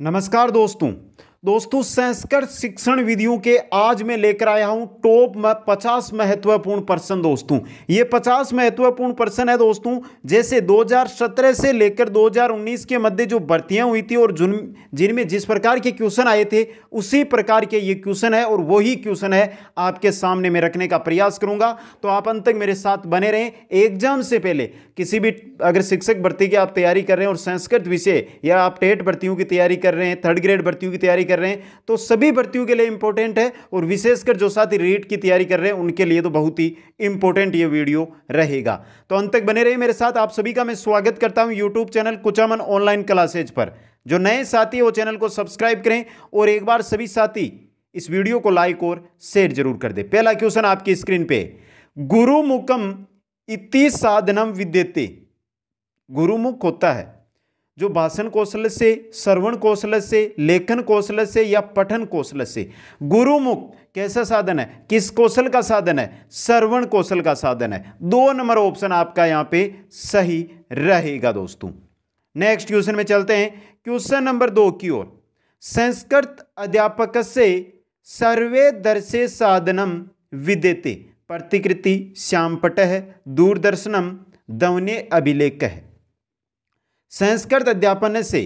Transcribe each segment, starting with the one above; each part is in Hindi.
नमस्कार दोस्तों दोस्तों, संस्कृत शिक्षण विधियों के आज मैं लेकर आया हूँ टॉप में, पचास महत्वपूर्ण प्रश्न दोस्तों। ये पचास महत्वपूर्ण प्रश्न है दोस्तों, जैसे 2017 से लेकर 2019 के मध्य जो भर्तियाँ हुई थी और जिन, जिनमें जिस प्रकार के क्वेश्चन आए थे, उसी प्रकार के ये क्वेश्चन है और वही क्वेश्चन है आपके सामने में रखने का प्रयास करूँगा। तो आप अंत तक मेरे साथ बने रहें। एग्ज़ाम से पहले किसी भी, अगर शिक्षक भर्ती की आप तैयारी कर रहे हैं और संस्कृत विषय या आप टेट भर्तियों की तैयारी कर रहे हैं, थर्ड ग्रेड भर्तियों की तैयारी कर रहे हैं। तो सभी भर्तियों के लिए इंपॉर्टेंट है और विशेषकर जो साथी रीट की तैयारी कर रहे हैं, उनके लिए तो बहुत ही इंपॉर्टेंट ये वीडियो रहेगा। तो अंत तक बने रहे मेरे साथ। आप सभी का मैं स्वागत करता हूँ YouTube channel Kuchaman online classes पर। जो नए साथी वो चैनल को सब्सक्राइब करें और एक बार सभी साथी इस वीडियो को लाइक और शेयर ज़रूर कर दे। पहला क्वेश्चन आपकी स्क्रीन पे। गुरुमुखम इति साधनम विद्यते। गुरुमुख होता है। जो भाषण कौशल से, श्रवण कौशल से, लेखन कौशल से या पठन कौशल से। गुरुमुख कैसा साधन है? किस कौशल का साधन है? श्रवण कौशल का साधन है। दो नंबर ऑप्शन आपका यहाँ पे सही रहेगा दोस्तों। नेक्स्ट क्वेश्चन में चलते हैं। क्वेश्चन नंबर दो की ओर। संस्कृत अध्यापक से सर्वे दर्शे साधनम विद्यते प्रतिकृति श्यामपट है दूरदर्शनम दवने अभिलेख है संस्कृत अध्यापन से।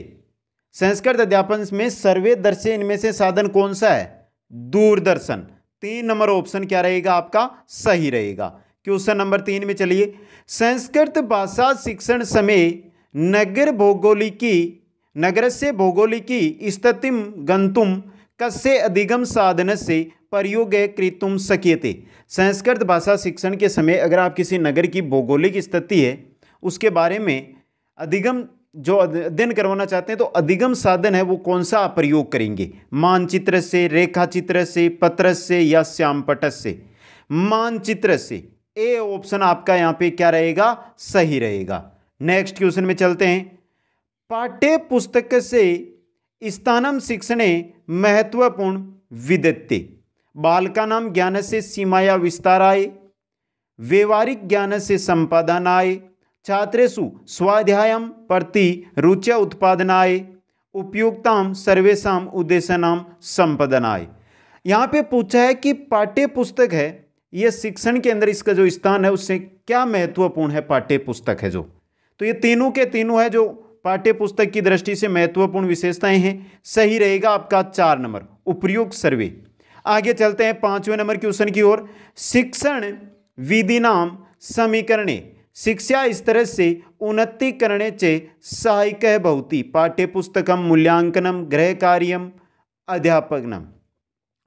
संस्कृत अध्यापन में सर्वे दर्शे इनमें से साधन कौन सा है? दूरदर्शन। तीन नंबर ऑप्शन क्या रहेगा आपका? सही रहेगा। क्वेश्चन नंबर तीन में चलिए। संस्कृत भाषा शिक्षण समय नगर भौगोलिकी, नगर से भौगोलिकी स्थिति गंतुम कस्य अधिगम साधन से प्रयोग कृतुम सकियते संस्कृत भाषा शिक्षण के समय अगर आप किसी नगर की भौगोलिक स्थिति है, उसके बारे में अधिगम जो अध्ययन करवाना चाहते हैं तो अधिगम साधन है वो कौन सा आप प्रयोग करेंगे? मानचित्र से रेखा चित्र से, पत्र से या श्यामपट से? मानचित्र से। ए ऑप्शन आपका यहाँ पे क्या रहेगा? सही रहेगा। नेक्स्ट क्वेश्चन में चलते हैं। पाठ्य पुस्तक से स्थानम शिक्षणे महत्वपूर्ण विदत्ते। बाल का नाम ज्ञान से सीमाया विस्तार आए। व्यवहारिक ज्ञान से संपादनाय छात्रेषु स्वाध्यायम प्रति रुचि उत्पादनाय उपयुक्ताम सर्वेशम उद्देश्यनाम संपदनाय। यहाँ पे पूछा है कि पाठ्य पुस्तक है, ये शिक्षण के अंदर इसका जो स्थान है, उससे क्या महत्वपूर्ण है पाठ्य पुस्तक है जो? तो ये तीनों के तीनों है जो पाठ्य पुस्तक की दृष्टि से महत्वपूर्ण विशेषताएँ हैं। सही रहेगा आपका चार नंबर उपयुक्त सर्वे। आगे चलते हैं पाँचवें नंबर क्वेश्चन की ओर। शिक्षण विधि नाम समीकरणे। शिक्षा स्तर से उन्नति करने चे सहायक पाठ्यपुस्तकम मूल्यांकनम गृह कार्यम अध्यापकनम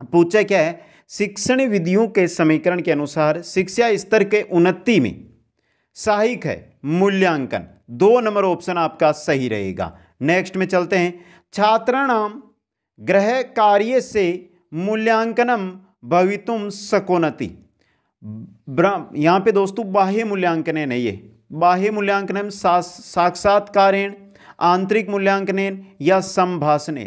पूछा क्या है? शिक्षण विधियों के समीकरण के अनुसार शिक्षा स्तर के उन्नति में सहायक है मूल्यांकन दो नंबर ऑप्शन आपका सही रहेगा। नेक्स्ट में चलते हैं। छात्राणाम गृह कार्य से मूल्यांकनम भवितुम सकोनति यहाँ पे दोस्तों बाह्य मूल्यांकन है बाह्य मूल्यांकन साक्षात्कारेण, आंतरिक मूल्यांकन या संभाषण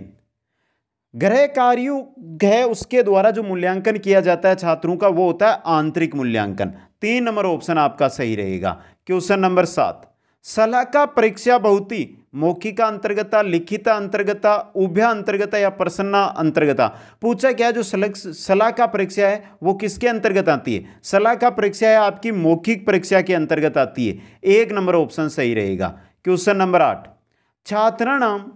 ग्रह कार्यु, ग्रह उसके द्वारा जो मूल्यांकन किया जाता है छात्रों का, वो होता है आंतरिक मूल्यांकन। तीन नंबर ऑप्शन आपका सही रहेगा। क्वेश्चन नंबर सात। सलाह का परीक्षा बहुती मौखिका अंतर्गता, लिखिता अंतर्गता, उभ्या अंतर्गता या प्रसन्ना अंतर्गता। पूछा क्या जो सलाह का परीक्षा है, वो किसके अंतर्गत आती है? सलाह का परीक्षा है आपकी मौखिक परीक्षा के अंतर्गत आती है? एक नंबर ऑप्शन सही रहेगा। क्वेश्चन नंबर आठ। छात्राणाम,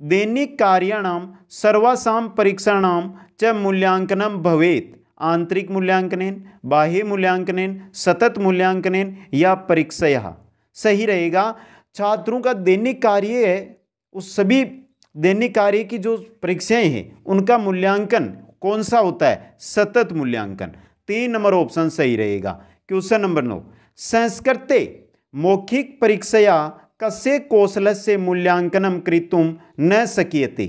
दैनिक कार्याणाम, सर्वासाम परीक्षाणाम, च मूल्यांकनम भवेत। आंतरिक मूल्यांकन बाह्य मूल्यांकन सतत मूल्यांकन या परीक्षा सही रहेगा। छात्रों का दैनिक कार्य है, उस सभी दैनिक कार्य की जो परीक्षाएँ हैं, उनका मूल्यांकन कौन सा होता है? सतत मूल्यांकन। तीन नंबर ऑप्शन सही रहेगा। क्वेश्चन नंबर नौ, संस्कृते मौखिक परीक्षया कस्य कौशल से मूल्यांकनम कृतुम न सकियते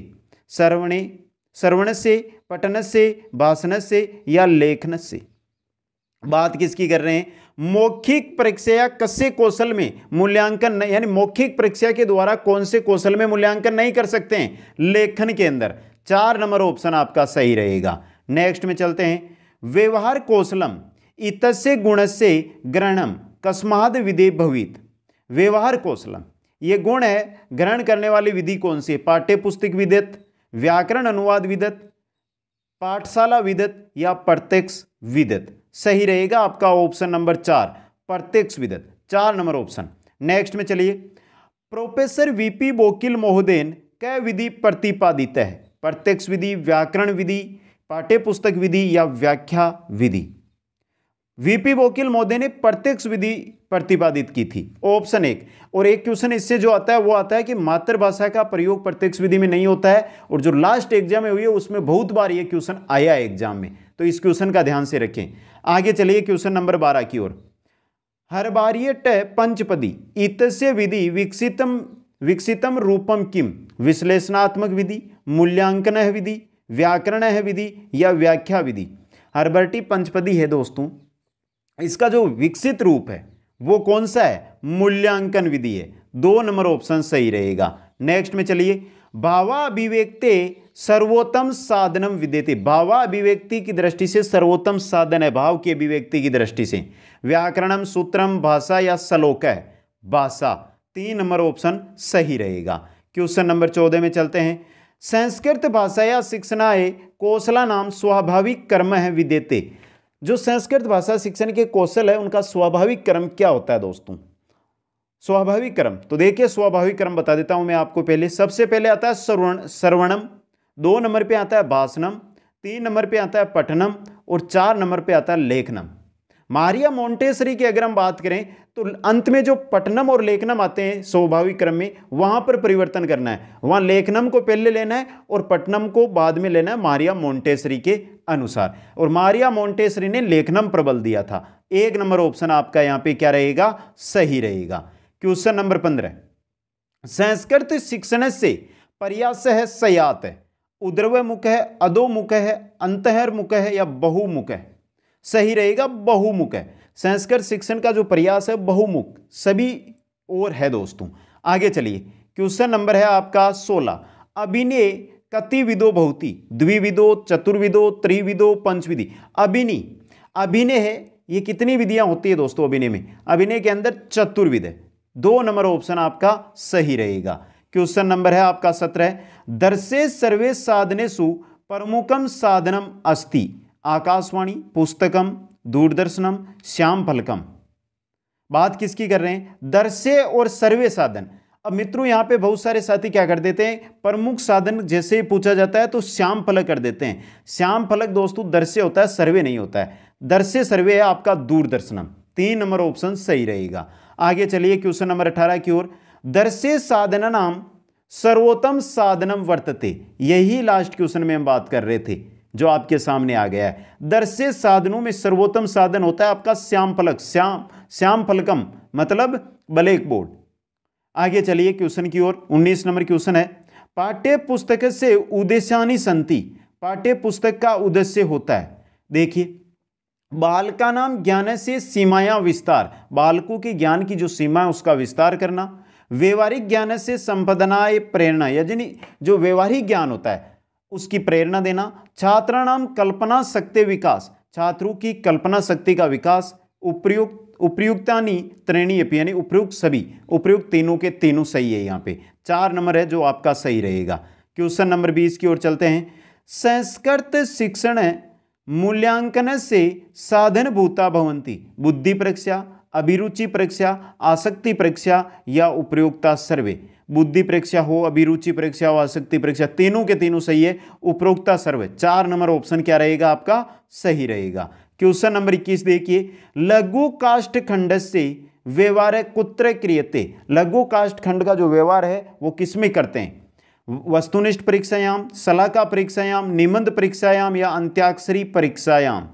श्रवणे श्रवण से पठन से भाषण से या लेखन से बात किसकी कर रहे हैं? मौखिक परीक्षा या कस्य कौशल में मूल्यांकन यानी मौखिक परीक्षा के द्वारा कौन से कौशल में मूल्यांकन नहीं कर सकते हैं? लेखन के अंदर। चार नंबर ऑप्शन आपका सही रहेगा। नेक्स्ट में चलते हैं। व्यवहार कौशलम, इतस्य से ग्रहणम, कस्माद विदे भवित। व्यवहार कौशलम, ये गुण है, ग्रहण करने वाली विधि कौन सी पाठ्य पुस्तक विदित, व्याकरण अनुवाद विदित, पाठशाला विदित या प्रत्यक्ष विदित। सही रहेगा आपका ऑप्शन नंबर चार, प्रत्यक्ष विदित। चार नंबर ऑप्शन। नेक्स्ट में चलिए। प्रोफेसर वीपी बोकिल मोहदेन कै विधि प्रतिपादित है? प्रत्यक्ष विधि, व्याकरण विधि पाठ्य पुस्तक विधि या व्याख्या विधि? वीपी बोकिल महोदय ने प्रत्यक्ष विधि प्रतिपादित की थी। ऑप्शन एक। और एक क्वेश्चन इससे जो आता है, वो आता है कि मातृभाषा का प्रयोग प्रत्यक्ष विधि में नहीं होता है और जो लास्ट एग्ज़ाम में हुई है, उसमें बहुत बार ये क्वेश्चन आया एग्ज़ाम में। तो इस क्वेश्चन का ध्यान से रखें। आगे चलिए क्वेश्चन नंबर बारह की ओर। हर बारिय ट पंचपदी, इतस्य विधि विकसितम विकसितम रूपम किम? विश्लेषणात्मक विधि, मूल्यांकन विधि, व्याकरण विधि या व्याख्या विधि? हरबर्टी पंचपदी है दोस्तों। इसका जो विकसित रूप है, वो कौन सा है? मूल्यांकन विधि है। दो नंबर ऑप्शन सही रहेगा। नेक्स्ट में चलिए। भावा अभिव्यक्ति सर्वोत्तम साधनम विद्यते भावा अभिव्यक्ति की दृष्टि से सर्वोत्तम साधन है, भाव की अभिव्यक्ति की दृष्टि से। व्याकरणम सूत्रम भाषा या सलोक है, भाषा। तीन नंबर ऑप्शन सही रहेगा। क्वेश्चन नंबर चौदह में चलते हैं। संस्कृत भाषा या शिक्षणाए कौशला नाम स्वाभाविक कर्म है विद्यते जो संस्कृत भाषा शिक्षण के कौशल है, उनका स्वाभाविक क्रम क्या होता है दोस्तों? स्वाभाविक क्रम। तो देखिए, स्वाभाविक क्रम बता देता हूँ मैं आपको पहले। सबसे पहले आता है सर्वण श्रवणम दो नंबर पे आता है भाषणम तीन नंबर पे आता है पठनम और चार नंबर पे आता है लेखनम। मारिया मोन्टेसरी की अगर हम बात करें तो अंत में जो पटनम और लेखनम आते हैं स्वाभाविक क्रम में, वहाँ पर परिवर्तन करना है। वहाँ लेखनम को पहले लेना है और पटनम को बाद में लेना है मारिया मोन्टेसरी के अनुसार। और मारिया मोन्टेसरी ने लेखनम प्रबल दिया था। एक नंबर ऑप्शन आपका यहाँ पे क्या रहेगा? सही रहेगा। क्वेश्चन नंबर पंद्रह। संस्कृत शिक्षण से प्रयास है सयात है। उद्रव मुख है अधोमुख है, अंतहर मुख है या बहुमुख है। सही रहेगा बहुमुख है। संस्कृत शिक्षण का जो प्रयास है बहुमुख सभी और है दोस्तों। आगे चलिए। क्वेश्चन नंबर है आपका सोलह। अभिनय कति विदो बहुती द्विविदो, चतुर्विदो, त्रिविदो, पंचविधि? अभिनय अभिनय है, ये कितनी विधियाँ होती है दोस्तों अभिनय में? अभिनय के अंदर चतुर्विद है। दो नंबर ऑप्शन आपका सही रहेगा। क्वेश्चन नंबर है आपका सत्रह दर्शे सर्वे साधने सु प्रमुखम साधनम अस्ति। आकाशवाणी, पुस्तकम, दूरदर्शनम श्याम फलकम बात किसकी कर रहे हैं? दर्शे और सर्वे साधन। अब मित्रों, यहाँ पे बहुत सारे साथी क्या कर देते हैं? प्रमुख साधन जैसे ही पूछा जाता है तो श्याम फलक कर देते हैं। श्याम फलक दोस्तों, दर्शे होता है, सर्वे नहीं होता है। दर्शे सर्वे है आपका दूरदर्शनम। तीन नंबर ऑप्शन सही रहेगा। आगे चलिए क्वेश्चन नंबर अठारह की ओर। दर्शे साधन नाम सर्वोत्तम साधनम वर्तते। यही लास्ट क्वेश्चन में हम बात कर रहे थे, जो आपके सामने आ गया है। दर्शे साधनों में सर्वोत्तम साधन होता है आपका श्याम फलक। श्याम श्याम फलकम मतलब ब्लैक बोर्ड। आगे चलिए क्वेश्चन की ओर। 19 नंबर क्वेश्चन है। पाठ्य पुस्तक से उद्देश्यानी संति। पाठ्य पुस्तक का उद्देश्य होता है। देखिए, बाल का नाम ज्ञान से सीमाया विस्तार। बालकों के ज्ञान की जो सीमा है उसका विस्तार करना। व्यवहारिक ज्ञान से संपदनाए प्रेरणा, यानी जो व्यवहारिक ज्ञान होता है, उसकी प्रेरणा देना। छात्राणाम कल्पना शक्ति विकास, छात्रों की कल्पना शक्ति का विकास, उपयुक्त, उपयुक्तानी त्रेणी अपी, यानी उपयुक्त सभी, उपयुक्त तीनों के तीनों सही है यहाँ पे। चार नंबर है जो आपका सही रहेगा। क्वेश्चन नंबर बीस की ओर चलते हैं। संस्कृत शिक्षण मूल्यांकन से साधन भूता भवंती। बुद्धि परीक्षा अभिरुचि परीक्षा, आसक्ति परीक्षा या उपयोगिता सर्वे। बुद्धि परीक्षा हो, अभिरुचि परीक्षा हो, आसक्ति परीक्षा, तीनों के तीनों सही है। उपरोक्ता सर्वे, चार नंबर ऑप्शन क्या रहेगा आपका? सही रहेगा। क्वेश्चन नंबर इक्कीस देखिए। लघु काष्ठ खंड से व्यवहार कुत्र क्रियते। लघु काष्ठ खंड का जो व्यवहार है, वो किसमें करते हैं? वस्तुनिष्ठ परीक्षायाम सलाका परीक्षायाम, निबंध परीक्षायाम या अंत्याक्षरी परीक्षायाम।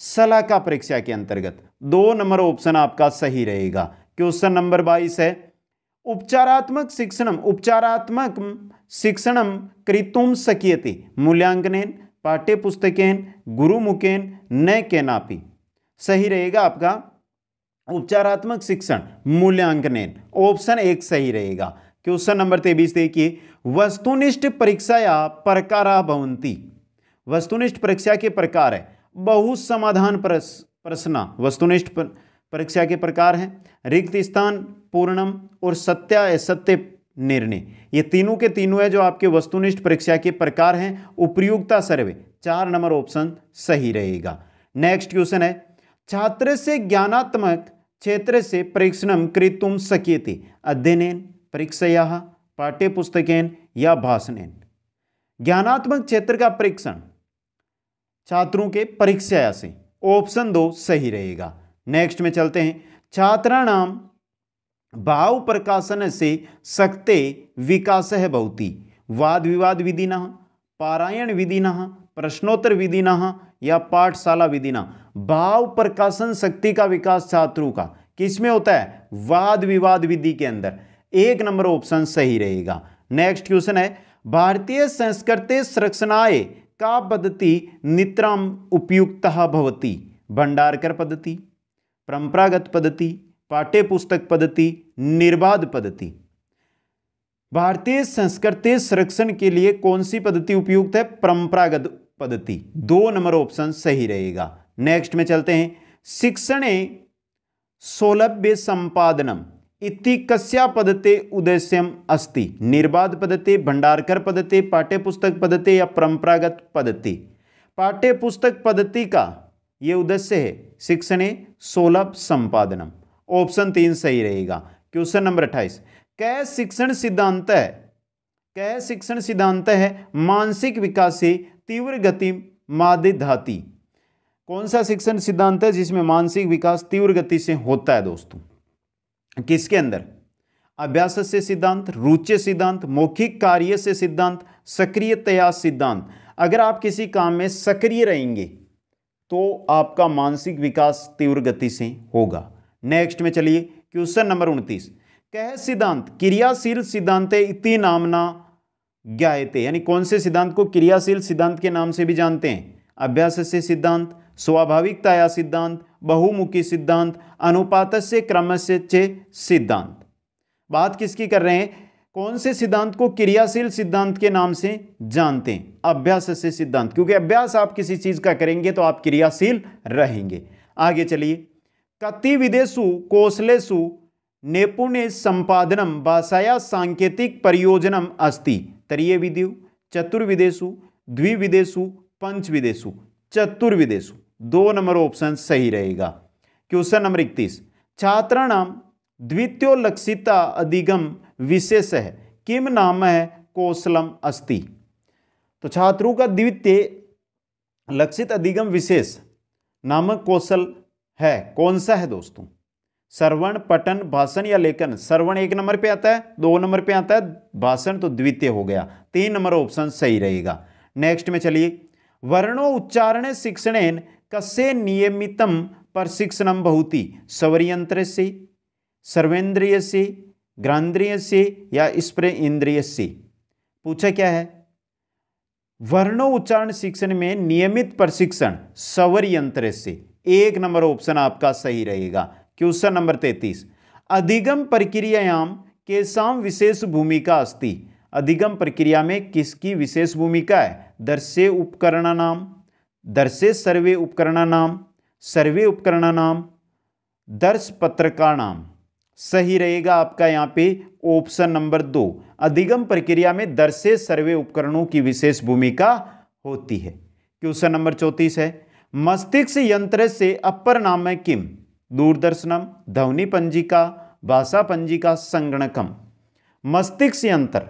सलाका परीक्षा के अंतर्गत। दो नंबर ऑप्शन आपका सही रहेगा क्वेश्चन नंबर बाईस है। उपचारात्मक शिक्षणम उपचारात्मक शिक्षणम कृतुम सकियते मूल्यांकन पाठ्यपुस्तकेन, गुरुमुखेन, न केनापी। सही रहेगा आपका उपचारात्मक शिक्षण मूल्यांकन ऑप्शन एक सही रहेगा क्वेश्चन नंबर तेईस देखिए। वस्तुनिष्ठ परीक्षा या प्रकारा भवंती वस्तुनिष्ठ परीक्षा के प्रकार है। बहु समाधान प्रश्न वस्तुनिष्ठ परीक्षा के प्रकार हैं। रिक्त स्थान, पूर्णम और सत्या असत्य निर्णय। ये तीनों के तीनों है जो आपके वस्तुनिष्ठ परीक्षा के प्रकार हैं। उपयुक्ता सर्वे। चार नंबर ऑप्शन सही रहेगा। नेक्स्ट क्वेश्चन है, छात्र से ज्ञानात्मक क्षेत्र से परीक्षण कृतुम शक्यते। अध्ययन परीक्षया, पाठ्यपुस्तकेन या भाषणेन। ज्ञानात्मक क्षेत्र का परीक्षण छात्रों के परीक्षा से। ऑप्शन दो, सही रहेगा। नेक्स्ट में चलते हैं। छात्राणाम भाव प्रकाशन से सकते विकास है बहुती वाद विवाद विधि न, पारायण विधि न, प्रश्नोत्तर विधि न या पाठशाला विधि न। भाव प्रकाशन शक्ति का विकास छात्रों का। किसमें होता है? वाद विवाद विधि के अंदर। एक नंबर ऑप्शन सही रहेगा। नेक्स्ट क्वेश्चन है। भारतीय संस्कृति संरक्षणाए का पद्धति नित्राम उपयुक्त भवती? भंडारकर पद्धति, परंपरागत पद्धति पाठ्य पुस्तक पद्धति, निर्बाध पद्धति। भारतीय संस्कृति संरक्षण के लिए कौन सी पद्धति उपयुक्त है? परंपरागत पद्धति। दो नंबर ऑप्शन सही रहेगा। नेक्स्ट में चलते हैं। शिक्षण सौलभ्य संपादनम। इति कस्या पद्धति उद्देश्यम अस्ति। निर्बाध पद्धति भंडारकर पद्धति पाठ्यपुस्तक पद्धति या परंपरागत पद्धति पाठ्यपुस्तक पद्धति का ये उद्देश्य है, शिक्षण सोलभ संपादनम। ऑप्शन तीन सही रहेगा। क्वेश्चन नंबर अट्ठाईस। कै शिक्षण सिद्धांत है? कै शिक्षण सिद्धांत है? मानसिक विकास से तीव्र गति मादे धाती। कौन सा शिक्षण सिद्धांत है जिसमें मानसिक विकास तीव्र गति से होता है दोस्तों? किसके अंदर? अभ्यास से सिद्धांत रुचि सिद्धांत, मौखिक कार्य से सिद्धांत सक्रियतया सिद्धांत। अगर आप किसी काम में सक्रिय रहेंगे तो आपका मानसिक विकास तीव्र गति से होगा। नेक्स्ट में चलिए क्वेश्चन नंबर उनतीस। कह सिद्धांत, क्रियाशील सिद्धांत इति नामना ज्ञाते यानी कौन से सिद्धांत को क्रियाशील सिद्धांत के नाम से भी जानते हैं? अभ्यास से सिद्धांत स्वाभाविकताया सिद्धांत बहुमुखी सिद्धांत अनुपात से क्रमश से सिद्धांत। बात किसकी कर रहे हैं? कौन से सिद्धांत को क्रियाशील सिद्धांत के नाम से जानते हैं? अभ्यास से सिद्धांत। क्योंकि अभ्यास आप किसी चीज़ का करेंगे तो आप क्रियाशील रहेंगे। आगे चलिए। कतिविदेशु कौशलेशु नैपुण्य संपादनम भाषाया सांकेतिक परियोजनम अस्ति। तरीय विधि चतुर्विदेशु, द्विविदेशु, पंचविदेशु, चतुर्विदेशु। दो नंबर ऑप्शन सही रहेगा। क्वेश्चन नंबर इकतीस। छात्राणाम द्वितीय लक्षिता अधिगम विशेष है। किम नाम है कौशलम अस्ति तो छात्रों का द्वितीय लक्षित अधिगम विशेष नामक कौशल है। कौन सा है दोस्तों? श्रवण पठन, भाषण या लेखन? श्रवण एक नंबर पे आता है, दो नंबर पे आता है, भाषण तो द्वितीय हो गया। तीन नंबर ऑप्शन सही रहेगा। नेक्स्ट में चलिए। वर्णो उच्चारण शिक्षण कसे नियमितम प्रशिक्षण बहुती स्वरियंत्र से सर्वेंद्रिय से ग्रांद्रिय से या स्प्रे इंद्रिय से पूछा क्या है? वर्णो उच्चारण शिक्षण में नियमित प्रशिक्षण सवर यंत्र से एक नंबर ऑप्शन आपका सही रहेगा। क्वेश्चन नंबर तैतीस। अधिगम प्रक्रियायाम केसाम विशेष भूमिका अस्ति? अधिगम प्रक्रिया में किसकी विशेष भूमिका है? दर्शे उपकरण नाम। दर्शे सर्वे उपकरण नाम, सर्वे उपकरण नाम, दर्श पत्रकार नाम। सही रहेगा आपका यहाँ पे ऑप्शन नंबर दो। अधिगम प्रक्रिया में दर्शे सर्वे उपकरणों की विशेष भूमिका होती है। क्वेश्चन नंबर चौतीस है? मस्तिष्क यंत्र से अपर नाम है किम? दूरदर्शनम, ध्वनि पंजिका, भाषा पंजिका, संगणकम। मस्तिष्क यंत्र,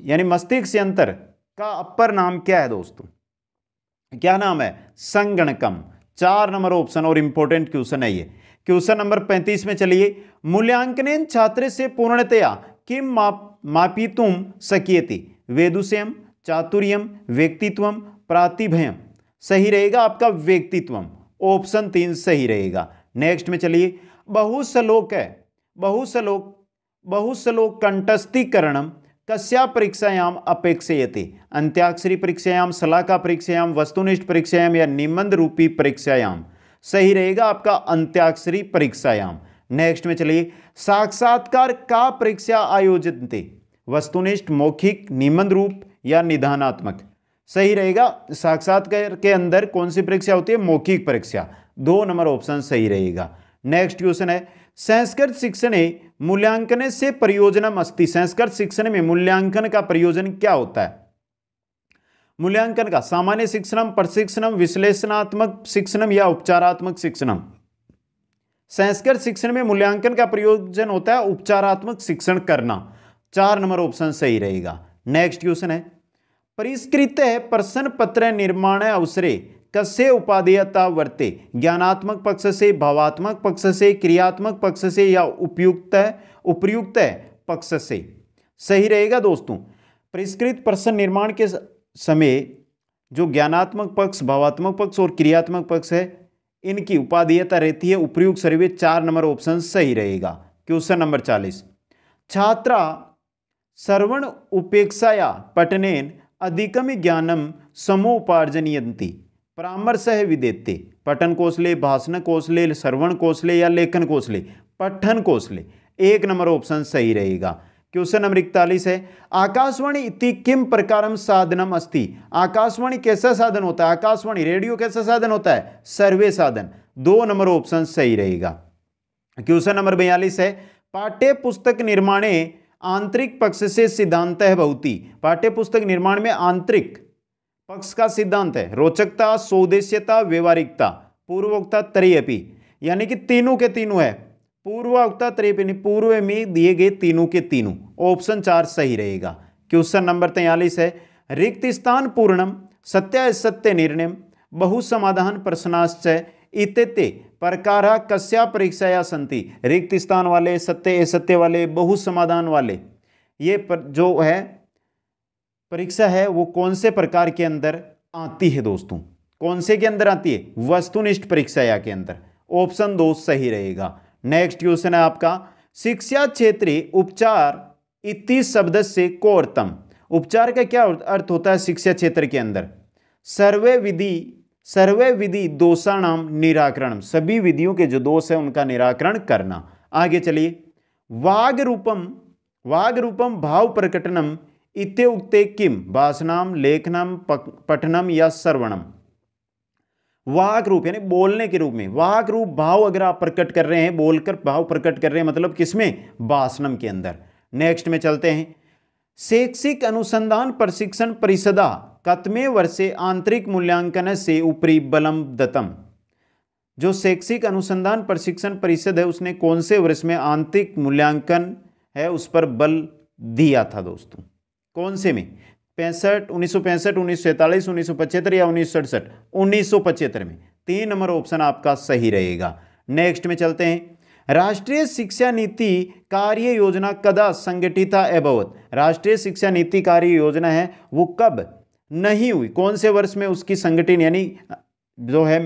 यानी मस्तिष्क यंत्र का अपर नाम क्या है दोस्तों? क्या नाम है? संगणकम। चार नंबर ऑप्शन और इंपॉर्टेंट क्वेश्चन है ये। क्वेश्चन नंबर पैंतीस में चलिए। मूल्यांकन छात्र से पूर्णतया किम माप, मापितुम सकियति? वेदुष्यम, चातुर्यम व्यक्तित्व प्रातिभयम। सही रहेगा आपका व्यक्तित्व ऑप्शन तीन सही रहेगा। नेक्स्ट में चलिए। बहुसलोक है। बहुसलोक बहुसलोक कंटस्थीकरण कस्या परीक्षायाम अपेक्षयते? अंत्याक्षरी परीक्षायाम, सलाका परीक्षायाम, वस्तुनिष्ठ परीक्षायाम या निबंध रूपी परीक्षायाम? सही रहेगा आपका अंत्याक्षरी परीक्षायाम। नेक्स्ट में चलिए, साक्षात्कार का परीक्षा आयोजित थे? वस्तुनिष्ठ, मौखिक, निबंध रूप या निधानात्मक? सही रहेगा, साक्षात्कार के अंदर कौन सी परीक्षा होती है? मौखिक परीक्षा। दो नंबर ऑप्शन सही रहेगा। नेक्स्ट क्वेश्चन है संस्कृत शिक्षण मूल्यांकन से परियोजना अस्ति संस्कृत शिक्षण में मूल्यांकन का प्रयोजन क्या होता है? मूल्यांकन का सामान्य शिक्षणम, प्रशिक्षणम, विश्लेषणात्मक शिक्षणम या उपचारात्मक शिक्षणम। संस्कृत शिक्षण में मूल्यांकन का प्रयोजन होता है, उपचारात्मक शिक्षण करना। चार नंबर ऑप्शन सही रहेगा। नेक्स्ट क्वेश्चन है, परिष्कृत प्रश्न पत्र निर्माण अवसरे कस्य उपादेयता वर्ते? ज्ञानात्मक पक्ष से भावात्मक पक्ष से, क्रियात्मक पक्ष से या उपयुक्त उपयुक्त पक्ष से? सही रहेगा दोस्तों। परिष्कृत प्रश्न निर्माण के समय जो ज्ञानात्मक पक्ष, भावात्मक पक्ष और क्रियात्मक पक्ष है, इनकी उपादेयता रहती है, उपयुक्त सर्वे चार नंबर ऑप्शन सही रहेगा। क्वेश्चन नंबर चालीस। छात्रा श्रवण उपेक्षाया पठनेन अधिकम ज्ञानम समोपार्जनयंती परामर्श है विदेते। पठन कौशले भाषण कौशले श्रवण कौशले या लेखन कौशले पठन कौशले एक नंबर ऑप्शन सही रहेगा। क्वेश्चन नंबर इकतालीस है। आकाशवाणी इति किम प्रकारम साधनम अस्ति? आकाशवाणी कैसा साधन होता है? आकाशवाणी रेडियो कैसा साधन होता है? सर्वे साधन। दो नंबर ऑप्शन सही रहेगा। क्वेश्चन नंबर बयालीस है। पाठ्य पुस्तक निर्माणे आंतरिक पक्ष से सिद्धांत है बहुती पाठ्य पुस्तक निर्माण में आंतरिक पक्ष का सिद्धांत है रोचकता सौदेश्यता व्यवहारिकता पूर्वोक्ता त्रयपी यानी कि तीनों के तीनों है पूर्वोक्ता त्रयपी पूर्व में दिए गए तीनों के तीनों ऑप्शन चार सही रहेगा क्वेश्चन नंबर तैयालीस है रिक्त स्थान पूर्णम सत्य सत्य निर्णय बहुसमाधान प्रश्नाश्चय इत्ते प्रकार कस्या परीक्षाया संति रिक्त स्थान वाले सत्य असत्य वाले बहुसमाधान वाले ये पर जो है परीक्षा है, वो कौन से प्रकार के अंदर आती है दोस्तों? कौन से के अंदर आती है? वस्तुनिष्ठ परीक्षा या के अंदर। ऑप्शन दो, सही रहेगा। नेक्स्ट क्वेश्चन है आपका। शिक्षा क्षेत्रीय उपचार इति शब्द से कोर्तम। उपचार का क्या अर्थ होता है शिक्षा क्षेत्र के अंदर? सर्वे विधि सर्वे विधि दोषाणाम निराकरण सभी विधियों के जो दोष है, उनका निराकरण करना। आगे चलिए। वाग रूपम वाग रूपम भाव प्रकटनम इत्युक्ते किम भाषणम लेखनम पठनम या श्रवणम वाहक रूप यानी बोलने के रूप में। वाहक रूप भाव अगर आप प्रकट कर रहे हैं, बोलकर भाव प्रकट कर रहे हैं मतलब किसमें? भाषणम के अंदर। नेक्स्ट में चलते हैं। शैक्षिक अनुसंधान प्रशिक्षण परिषदा कतमे वर्षे आंतरिक मूल्यांकन से ऊपरी बलम दत्तम जो शैक्षिक अनुसंधान प्रशिक्षण परिषद है, उसने कौन से वर्ष में आंतरिक मूल्यांकन है, उस पर बल दिया था दोस्तों। कौन से में पैंसठ उन्नीस सौ पैंसठ उन्नीस सौ सैंतालीस उन्नीस सौ पचहत्तर या उन्नीस सौ सड़सठ उन्नीस सौ पचहत्तर में तीन नंबर ऑप्शन आपका सही रहेगा नेक्स्ट में चलते हैं राष्ट्रीय शिक्षा नीति कार्य योजना कदा संगठित अभवत राष्ट्रीय शिक्षा नीति कार्य योजना है वो कब नहीं हुई कौन से वर्ष में उसकी संगठन यानी जो है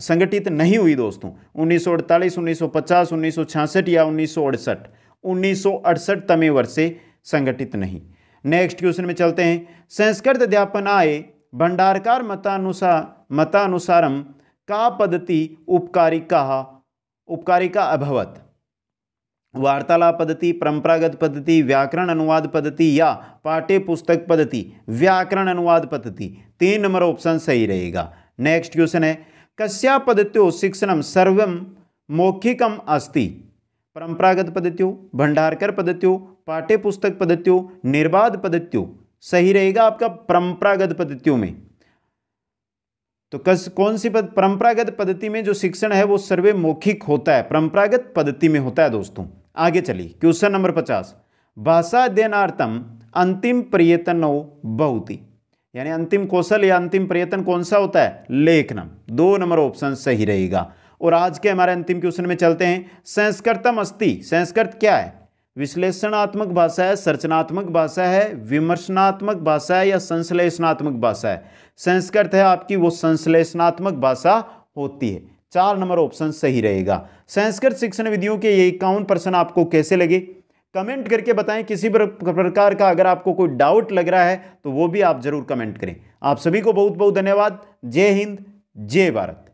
संगठित नहीं हुई दोस्तों उन्नीस सौ अड़तालीस उन्नीस सौ पचास उन्नीस सौ छियासठ या उन्नीस सौ अड़सठ उन्नीस सौ अड़सठ तमें वर्ष से संगठित नहीं नेक्स्ट क्वेश्चन में चलते हैं। संस्कृत अध्यापन आए, भंडारकार मतानुसार मतानुसारम, का पद्धति उपकारिका उपकारिका अभवत। वार्तालाप पद्धति, परंपरागत पद्धति, व्याकरण अनुवाद पद्धति या पाठ्य पुस्तक पद्धति, व्याकरण अनुवाद पद्धति, तीन नंबर ऑप्शन सही रहेगा। नेक्स्ट क्वेश्चन है, कस्या पद्धत्यो शिक्षण सर्वम मौखिकम अस्ति? परंपरागत पद्धतियों, भंडारकर पद्धतियों पाठ्य पुस्तक पद्धतियों निर्बाध पद्धतियों, सही रहेगा आपका परंपरागत पद्धतियों में। तो कस, कौन सी पद, परंपरागत पद्धति में जो शिक्षण है वो सर्वे मौखिक होता है? परंपरागत पद्धति में होता है दोस्तों। आगे चलिए, क्वेश्चन नंबर पचास। भाषा अध्ययनार्थम अंतिम प्रयत्नो बहुती यानी अंतिम कौशल या अंतिम प्रयत्न कौन सा होता है? लेखनम। दो नंबर ऑप्शन सही रहेगा। और आज के हमारे अंतिम क्वेश्चन में चलते हैं। संस्कृतम अस्थि संस्कृत क्या है? विश्लेषणात्मक भाषा है, सर्चनात्मक भाषा है, विमर्शनात्मक भाषा है या संश्लेषणात्मक भाषा है? संस्कृत है आपकी, वो संश्लेषणात्मक भाषा होती है। चार नंबर ऑप्शन सही रहेगा। संस्कृत शिक्षण विधियों के ये इक्यावन प्रश्न आपको कैसे लगे? कमेंट करके बताएँ, किसी प्रकार का अगर आपको कोई डाउट लग रहा है तो वो भी आप ज़रूर कमेंट करें। आप सभी को बहुत बहुत धन्यवाद। जय हिंद, जय भारत।